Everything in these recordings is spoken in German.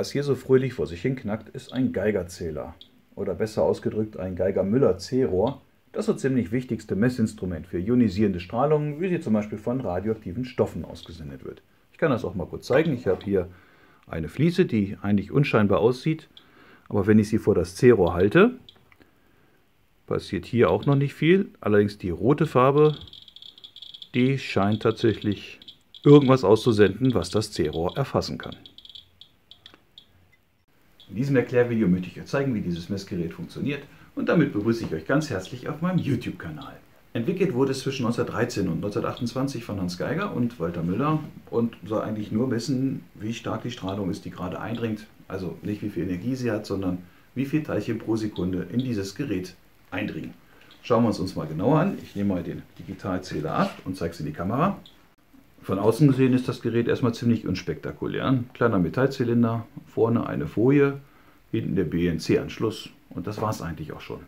Was hier so fröhlich vor sich hin knackt, ist ein Geigerzähler. Oder besser ausgedrückt ein Geiger-Müller-C-Rohr, das so ziemlich wichtigste Messinstrument für ionisierende Strahlung, wie sie zum Beispiel von radioaktiven Stoffen ausgesendet wird. Ich kann das auch mal kurz zeigen. Ich habe hier eine Fliese, die eigentlich unscheinbar aussieht, aber wenn ich sie vor das C-Rohr halte, passiert hier auch noch nicht viel. Allerdings die rote Farbe, die scheint tatsächlich irgendwas auszusenden, was das C-Rohr erfassen kann. In diesem Erklärvideo möchte ich euch zeigen, wie dieses Messgerät funktioniert und damit begrüße ich euch ganz herzlich auf meinem YouTube-Kanal. Entwickelt wurde es zwischen 1913 und 1928 von Hans Geiger und Walter Müller und soll eigentlich nur messen, wie stark die Strahlung ist, die gerade eindringt. Also nicht wie viel Energie sie hat, sondern wie viele Teilchen pro Sekunde in dieses Gerät eindringen. Schauen wir uns uns mal genauer an. Ich nehme mal den Digitalzähler ab und zeige es in die Kamera. Von außen gesehen ist das Gerät erstmal ziemlich unspektakulär. Ein kleiner Metallzylinder, vorne eine Folie, hinten der BNC-Anschluss und das war es eigentlich auch schon.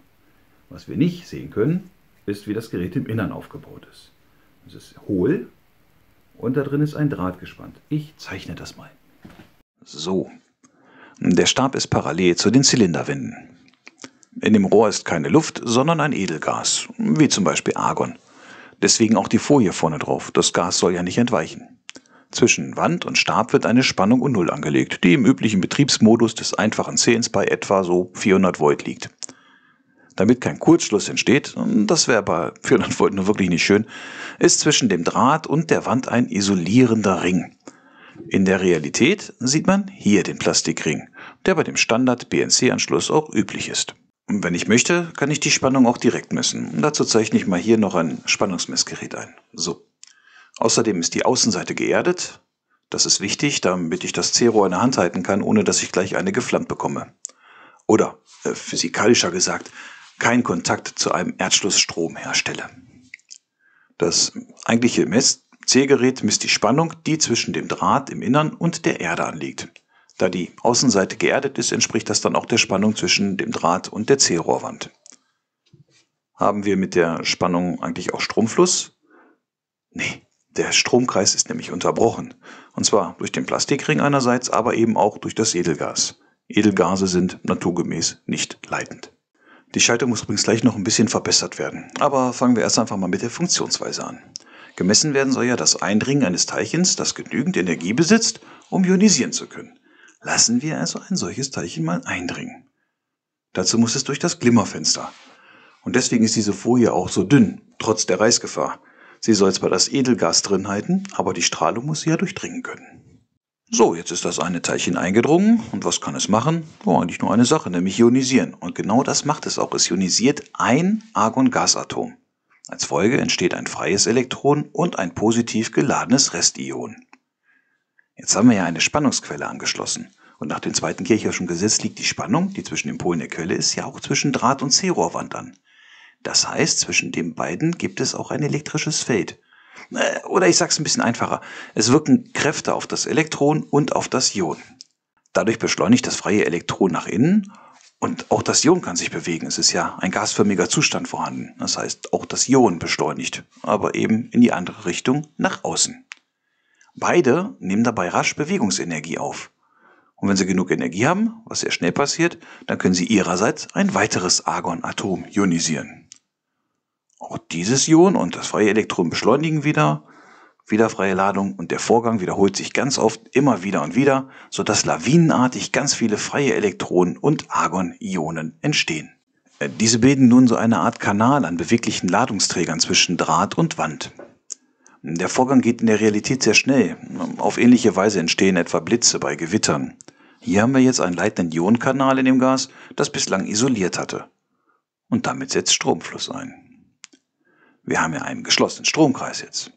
Was wir nicht sehen können, ist, wie das Gerät im Innern aufgebaut ist. Es ist hohl und da drin ist ein Draht gespannt. Ich zeichne das mal. So, der Stab ist parallel zu den Zylinderwänden. In dem Rohr ist keine Luft, sondern ein Edelgas, wie zum Beispiel Argon. Deswegen auch die Folie vorne drauf. Das Gas soll ja nicht entweichen. Zwischen Wand und Stab wird eine Spannung um Null angelegt, die im üblichen Betriebsmodus des einfachen Zählens bei etwa so 400 Volt liegt. Damit kein Kurzschluss entsteht, das wäre bei 400 Volt nur wirklich nicht schön, ist zwischen dem Draht und der Wand ein isolierender Ring. In der Realität sieht man hier den Plastikring, der bei dem Standard-BNC-Anschluss auch üblich ist. Wenn ich möchte, kann ich die Spannung auch direkt messen. dazu zeichne ich mal hier noch ein Spannungsmessgerät ein. So. Außerdem ist die Außenseite geerdet. Das ist wichtig, damit ich das C-Rohr in der Hand halten kann, ohne dass ich gleich eine geflammt bekomme. Oder, äh, physikalischer gesagt, keinen Kontakt zu einem Erdschlussstrom herstelle. Das eigentliche Mess-C-Gerät misst die Spannung, die zwischen dem Draht im Innern und der Erde anliegt. Da die Außenseite geerdet ist, entspricht das dann auch der Spannung zwischen dem Draht und der C-Rohrwand. Haben wir mit der Spannung eigentlich auch Stromfluss? Nee, der Stromkreis ist nämlich unterbrochen. Und zwar durch den Plastikring einerseits, aber eben auch durch das Edelgas. Edelgase sind naturgemäß nicht leitend. Die Schaltung muss übrigens gleich noch ein bisschen verbessert werden. Aber fangen wir erst einfach mal mit der Funktionsweise an. Gemessen werden soll ja das Eindringen eines Teilchens, das genügend Energie besitzt, um ionisieren zu können. Lassen wir also ein solches Teilchen mal eindringen. Dazu muss es durch das Glimmerfenster. Und deswegen ist diese Folie auch so dünn, trotz der Reißgefahr. Sie soll zwar das Edelgas drin halten, aber die Strahlung muss sie ja durchdringen können. So, jetzt ist das eine Teilchen eingedrungen. Und was kann es machen? Oh, eigentlich nur eine Sache, nämlich ionisieren. Und genau das macht es auch. Es ionisiert ein Argon-Gasatom. Als Folge entsteht ein freies Elektron und ein positiv geladenes Restion. Jetzt haben wir ja eine Spannungsquelle angeschlossen. Und nach dem zweiten Kirchhoffschen Gesetz liegt die Spannung, die zwischen den Polen der Quelle ist, ja auch zwischen Draht und C-Rohrwand an. Das heißt, zwischen den beiden gibt es auch ein elektrisches Feld. Äh, oder ich sage es ein bisschen einfacher. Es wirken Kräfte auf das Elektron und auf das Ion. Dadurch beschleunigt das freie Elektron nach innen und auch das Ion kann sich bewegen. Es ist ja ein gasförmiger Zustand vorhanden. Das heißt, auch das Ion beschleunigt, aber eben in die andere Richtung nach außen. Beide nehmen dabei rasch Bewegungsenergie auf. Und wenn sie genug Energie haben, was sehr schnell passiert, dann können sie ihrerseits ein weiteres Argonatom ionisieren. Auch dieses Ion und das freie Elektron beschleunigen wieder, wieder freie Ladung und der Vorgang wiederholt sich ganz oft immer wieder und wieder, sodass lawinenartig ganz viele freie Elektronen und Argon-Ionen entstehen. Äh, diese bilden nun so eine Art Kanal an beweglichen Ladungsträgern zwischen Draht und Wand. Der Vorgang geht in der Realität sehr schnell. Auf ähnliche Weise entstehen etwa Blitze bei Gewittern. Hier haben wir jetzt einen leitenden Ionenkanal in dem Gas, das bislang isoliert hatte. Und damit setzt Stromfluss ein. Wir haben ja einen geschlossenen Stromkreis jetzt.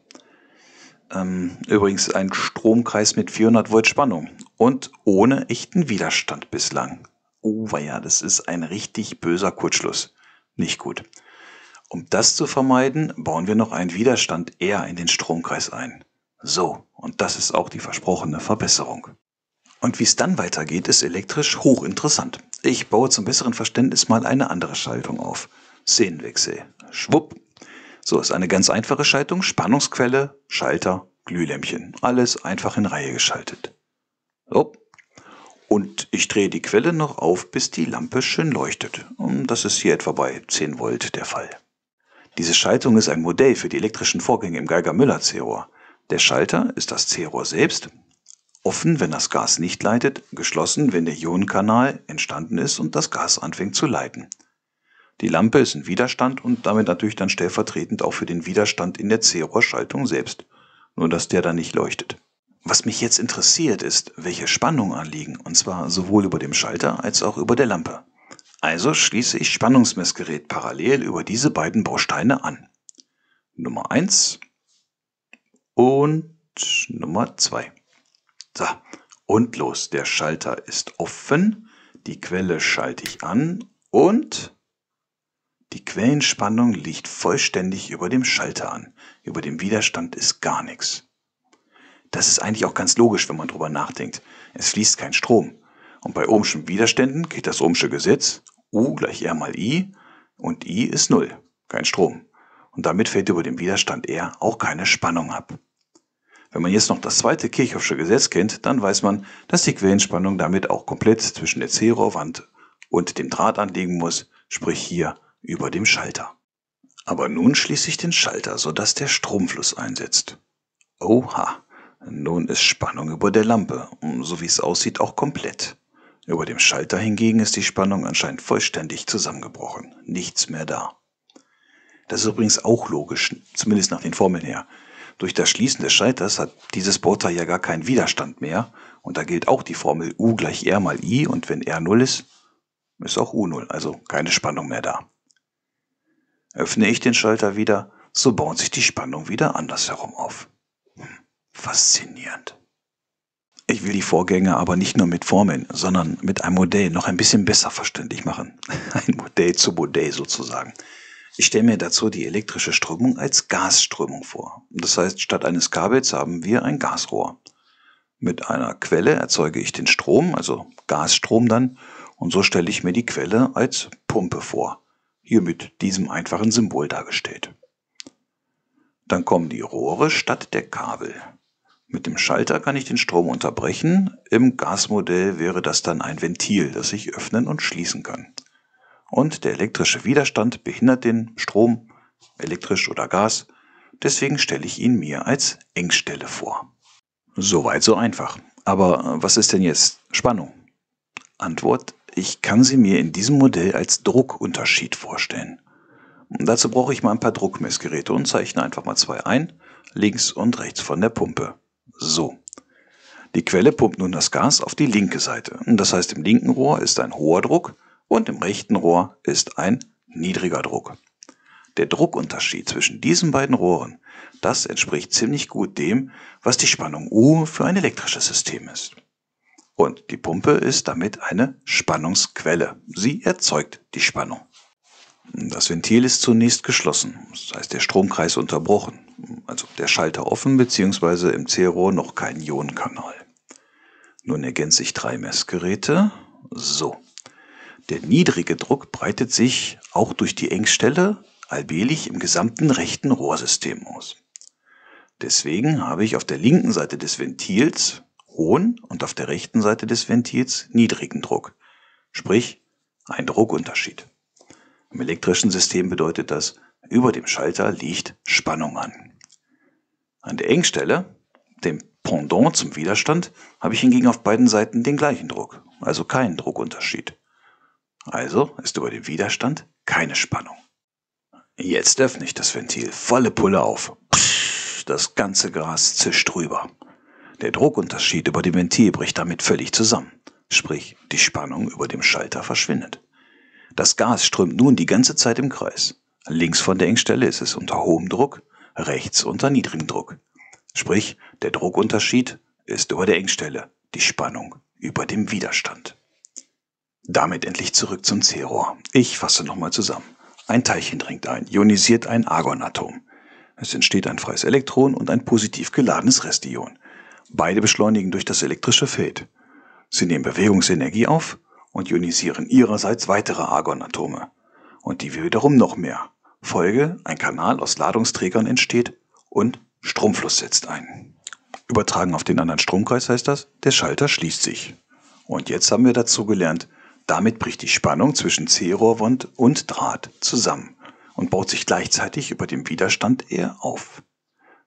Ähm, übrigens ein Stromkreis mit 400 Volt Spannung und ohne echten Widerstand bislang. Oh, ja, das ist ein richtig böser Kurzschluss. Nicht gut. Um das zu vermeiden, bauen wir noch einen Widerstand eher in den Stromkreis ein. So, und das ist auch die versprochene Verbesserung. Und wie es dann weitergeht, ist elektrisch hochinteressant. Ich baue zum besseren Verständnis mal eine andere Schaltung auf. Szenenwechsel. Schwupp. So ist eine ganz einfache Schaltung. Spannungsquelle, Schalter, Glühlämpchen. Alles einfach in Reihe geschaltet. So. Und ich drehe die Quelle noch auf, bis die Lampe schön leuchtet. Das ist hier etwa bei 10 Volt der Fall. Diese Schaltung ist ein Modell für die elektrischen Vorgänge im Geiger-Müller-C-Rohr. Der Schalter ist das C-Rohr selbst, offen, wenn das Gas nicht leitet, geschlossen, wenn der Ionenkanal entstanden ist und das Gas anfängt zu leiten. Die Lampe ist ein Widerstand und damit natürlich dann stellvertretend auch für den Widerstand in der C-Rohrschaltung selbst, nur dass der dann nicht leuchtet. Was mich jetzt interessiert ist, welche Spannungen anliegen, und zwar sowohl über dem Schalter als auch über der Lampe. Also schließe ich Spannungsmessgerät parallel über diese beiden Bausteine an. Nummer 1 und Nummer 2. So, und los, der Schalter ist offen, die Quelle schalte ich an und die Quellenspannung liegt vollständig über dem Schalter an. Über dem Widerstand ist gar nichts. Das ist eigentlich auch ganz logisch, wenn man drüber nachdenkt. Es fließt kein Strom. Und bei ohmschen Widerständen geht das ohmsche Gesetz U gleich R mal I und I ist Null, kein Strom. Und damit fällt über dem Widerstand R auch keine Spannung ab. Wenn man jetzt noch das zweite Kirchhoffsche Gesetz kennt, dann weiß man, dass die Quellenspannung damit auch komplett zwischen der C-Rohrwand und dem Draht anliegen muss, sprich hier über dem Schalter. Aber nun schließe ich den Schalter, sodass der Stromfluss einsetzt. Oha, nun ist Spannung über der Lampe, so wie es aussieht, auch komplett. Über dem Schalter hingegen ist die Spannung anscheinend vollständig zusammengebrochen. Nichts mehr da. Das ist übrigens auch logisch, zumindest nach den Formeln her. Durch das Schließen des Schalters hat dieses Bauteil ja gar keinen Widerstand mehr und da gilt auch die Formel U gleich R mal I und wenn R 0 ist, ist auch U 0, also keine Spannung mehr da. Öffne ich den Schalter wieder, so baut sich die Spannung wieder andersherum auf. Hm, faszinierend. Ich will die Vorgänge aber nicht nur mit Formeln, sondern mit einem Modell noch ein bisschen besser verständlich machen. Ein Modell zu Modell sozusagen. Ich stelle mir dazu die elektrische Strömung als Gasströmung vor. Das heißt, statt eines Kabels haben wir ein Gasrohr. Mit einer Quelle erzeuge ich den Strom, also Gasstrom dann, und so stelle ich mir die Quelle als Pumpe vor hier mit diesem einfachen Symbol dargestellt. Dann kommen die Rohre statt der Kabel. Mit dem Schalter kann ich den Strom unterbrechen. Im Gasmodell wäre das dann ein Ventil, das ich öffnen und schließen kann. Und der elektrische Widerstand behindert den Strom, elektrisch oder Gas. Deswegen stelle ich ihn mir als Engstelle vor. Soweit so einfach. Aber was ist denn jetzt Spannung? Antwort ich kann sie mir in diesem Modell als Druckunterschied vorstellen. dazu brauche ich mal ein paar Druckmessgeräte und zeichne einfach mal zwei ein, links und rechts von der Pumpe. So. Die Quelle pumpt nun das Gas auf die linke Seite. Das heißt, im linken Rohr ist ein hoher Druck und im rechten Rohr ist ein niedriger Druck. Der Druckunterschied zwischen diesen beiden Rohren, das entspricht ziemlich gut dem, was die Spannung U für ein elektrisches System ist. Und die Pumpe ist damit eine Spannungsquelle. Sie erzeugt die Spannung. Das Ventil ist zunächst geschlossen, das heißt der Stromkreis unterbrochen, also der Schalter offen bzw. im C-Rohr noch kein Ionenkanal. Nun ergänze ich drei Messgeräte. So. Der niedrige Druck breitet sich auch durch die Engstelle allmählich im gesamten rechten Rohrsystem aus. Deswegen habe ich auf der linken Seite des Ventils hohen und auf der rechten Seite des Ventils niedrigen Druck, sprich ein Druckunterschied. Im elektrischen System bedeutet das, über dem Schalter liegt Spannung an. An der Engstelle, dem Pendant zum Widerstand, habe ich hingegen auf beiden Seiten den gleichen Druck, also keinen Druckunterschied. Also ist über dem Widerstand keine Spannung. Jetzt öffne ich das Ventil, volle Pulle auf. Das ganze Gras zischt drüber. Der Druckunterschied über dem Ventil bricht damit völlig zusammen, sprich die Spannung über dem Schalter verschwindet. Das Gas strömt nun die ganze Zeit im Kreis. Links von der Engstelle ist es unter hohem Druck, rechts unter niedrigem Druck. Sprich, der Druckunterschied ist über der Engstelle, die Spannung über dem Widerstand. Damit endlich zurück zum C-Rohr. Ich fasse nochmal zusammen. Ein Teilchen dringt ein, ionisiert ein Argonatom. Es entsteht ein freies Elektron und ein positiv geladenes Restion. Beide beschleunigen durch das elektrische Feld. Sie nehmen Bewegungsenergie auf und ionisieren ihrerseits weitere Argonatome. Und die wiederum noch mehr. Folge, ein Kanal aus Ladungsträgern entsteht und Stromfluss setzt ein. Übertragen auf den anderen Stromkreis heißt das, der Schalter schließt sich. Und jetzt haben wir dazu gelernt, damit bricht die Spannung zwischen C-Rohrwand und Draht zusammen und baut sich gleichzeitig über dem Widerstand R auf.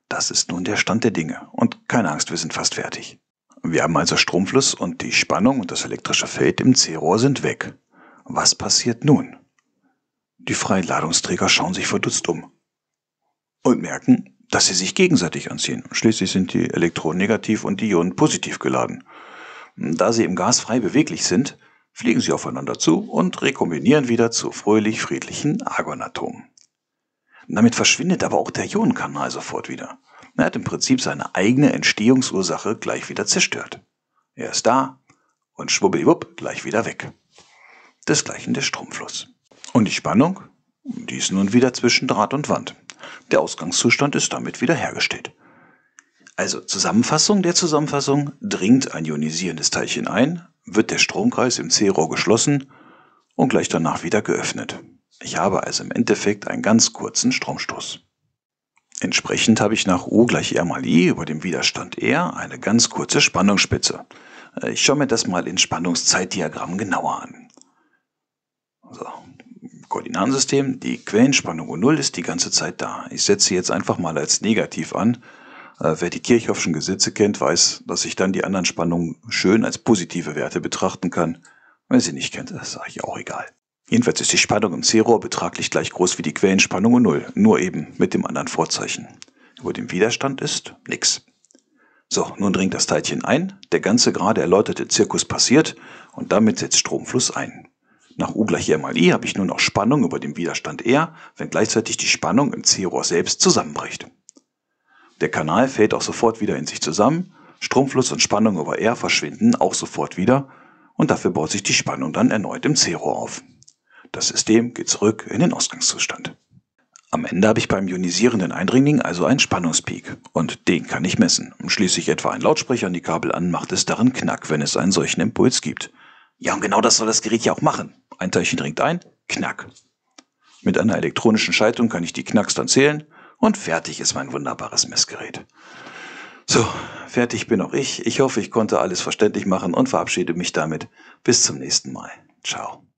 Das ist nun der Stand der Dinge. Und keine Angst, wir sind fast fertig. Wir haben also Stromfluss und die Spannung und das elektrische Feld im C-Rohr sind weg. Was passiert nun? Die freien Ladungsträger schauen sich verdutzt um und merken, dass sie sich gegenseitig anziehen. Schließlich sind die Elektronen negativ und die Ionen positiv geladen. Da sie im Gas frei beweglich sind, fliegen sie aufeinander zu und rekombinieren wieder zu fröhlich friedlichen Argonatomen. Damit verschwindet aber auch der Ionenkanal sofort wieder. Er hat im Prinzip seine eigene Entstehungsursache gleich wieder zerstört. Er ist da und schwubbelwupp gleich wieder weg. Desgleichen der Stromfluss. Und die Spannung? Die ist nun wieder zwischen Draht und Wand. Der Ausgangszustand ist damit wiederhergestellt. Also Zusammenfassung der Zusammenfassung. Dringt ein ionisierendes Teilchen ein, wird der Stromkreis im C-Rohr geschlossen und gleich danach wieder geöffnet. Ich habe also im Endeffekt einen ganz kurzen Stromstoß. Entsprechend habe ich nach U gleich R mal I über dem Widerstand R eine ganz kurze Spannungsspitze. Ich schaue mir das mal in Spannungszeitdiagramm genauer an. So, Koordinatensystem, die Quellenspannung U0 ist die ganze Zeit da. Ich setze sie jetzt einfach mal als negativ an. Äh, wer die Kirchhoffschen Gesetze kennt, weiß, dass ich dann die anderen Spannungen schön als positive Werte betrachten kann. Wer sie nicht kennt, das sage ich auch egal. Jedenfalls ist die Spannung im C-Rohr betraglich gleich groß wie die Quellenspannung U0, nur eben mit dem anderen Vorzeichen. Über dem Widerstand ist nix. So, nun dringt das Teilchen ein, der ganze gerade erläuterte Zirkus passiert und damit setzt Stromfluss ein. Nach U gleich R mal I habe ich nur noch Spannung über dem Widerstand R, wenn gleichzeitig die Spannung im C-Rohr selbst zusammenbricht. Der Kanal fällt auch sofort wieder in sich zusammen, Stromfluss und Spannung über R verschwinden auch sofort wieder und dafür baut sich die Spannung dann erneut im C-Rohr auf. Das System geht zurück in den Ausgangszustand. Am Ende habe ich beim ionisierenden Eindringling also einen Spannungspeak und den kann ich messen. Schließe ich etwa einen Lautsprecher an die Kabel an, macht es darin Knack, wenn es einen solchen Impuls gibt. Ja, und genau das soll das Gerät ja auch machen. Ein Teilchen dringt ein, knack. Mit einer elektronischen Schaltung kann ich die Knacks dann zählen und fertig ist mein wunderbares Messgerät. So, fertig bin auch ich. Ich hoffe, ich konnte alles verständlich machen und verabschiede mich damit. Bis zum nächsten Mal. Ciao.